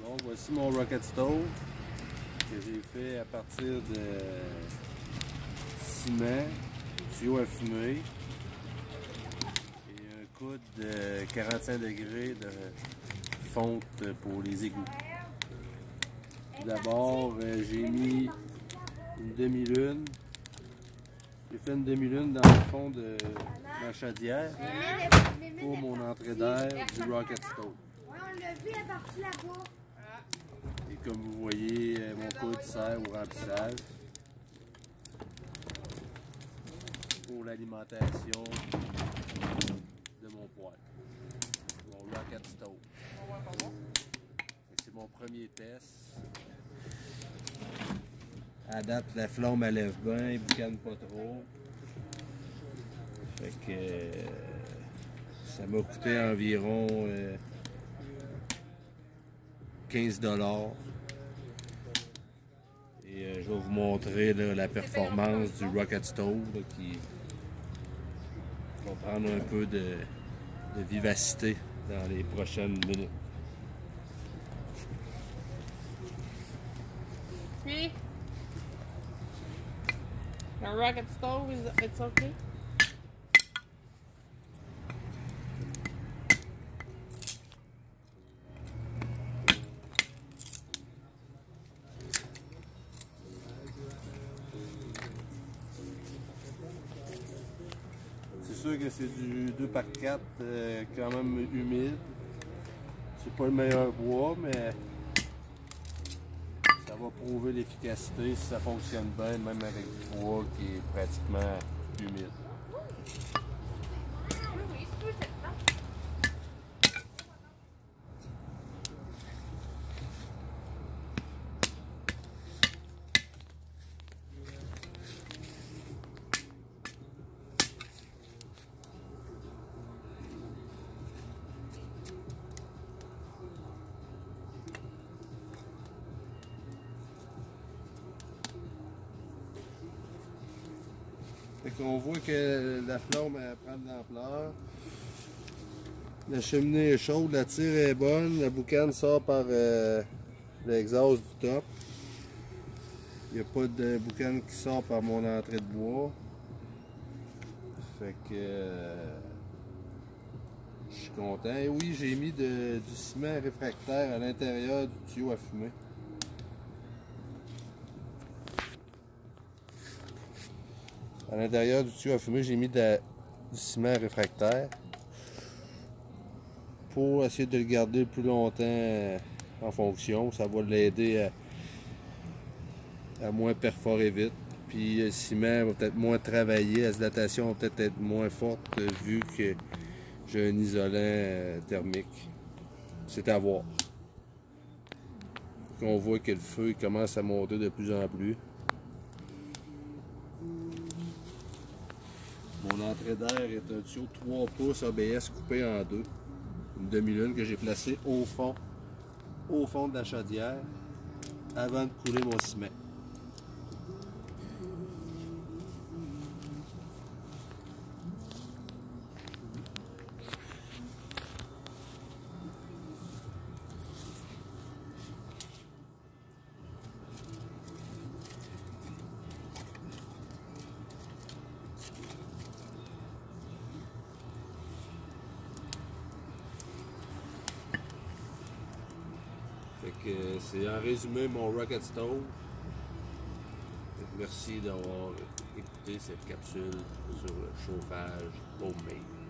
Donc voici mon Rocket Stove que j'ai fait à partir de ciment, tuyau à fumer et un coude de 45 degrés de fonte pour les égouts. D'abord, euh, j'ai mis une demi-lune. J'ai fait une demi-lune dans le fond de ma chaudière pour mon entrée d'air du Rocket Stove. On l'a vu, elle est partie là-bas. Et comme vous voyez, euh, mon coude sert au remplissage pour l'alimentation de mon poêle, mon Rocket Stove. Et C'est mon premier test. À la flamme elle lève bien, il boucane pas trop. Fait que euh, ça m'a coûté environ euh, 15 dollars. Et euh, je vais vous montrer la performance du Rocket Stove qui va prendre un peu de, de vivacité dans les prochaines minutes. Ready? The rocket stove is it's okay? C'est sûr que c'est du 2 par 4 euh, quand même humide. C'est pas le meilleur bois, mais ça va prouver l'efficacité si ça fonctionne bien, même avec du bois qui est pratiquement humide. Fait qu'on voit que la flamme prend de l'ampleur. La cheminée est chaude, la tire est bonne, la boucane sort par euh, l'exhaust du top. Il n'y a pas de boucane qui sort par mon entrée de bois. Fait que euh, je suis content. Et oui, j'ai mis du ciment réfractaire à l'intérieur du tuyau à fumer. À l'intérieur du tuyau à fumer, j'ai mis du ciment réfractaire pour essayer de le garder plus longtemps euh, en fonction. Ça va l'aider à, à moins perforer vite. Puis le ciment va peut-être moins travailler, la dilatation va peut-être être moins forte euh, vu que j'ai un isolant euh, thermique. C'est à voir. On voit que le feu commence à monter de plus en plus. Mon entrée d'air est un tuyau 3 pouces ABS coupé en deux. Une demi-lune que j'ai placée au fond, au fond de la chaudière avant de couler mon ciment. C'est en résumé mon Rocket Stove. Merci d'avoir écouté cette capsule sur le chauffage homemade.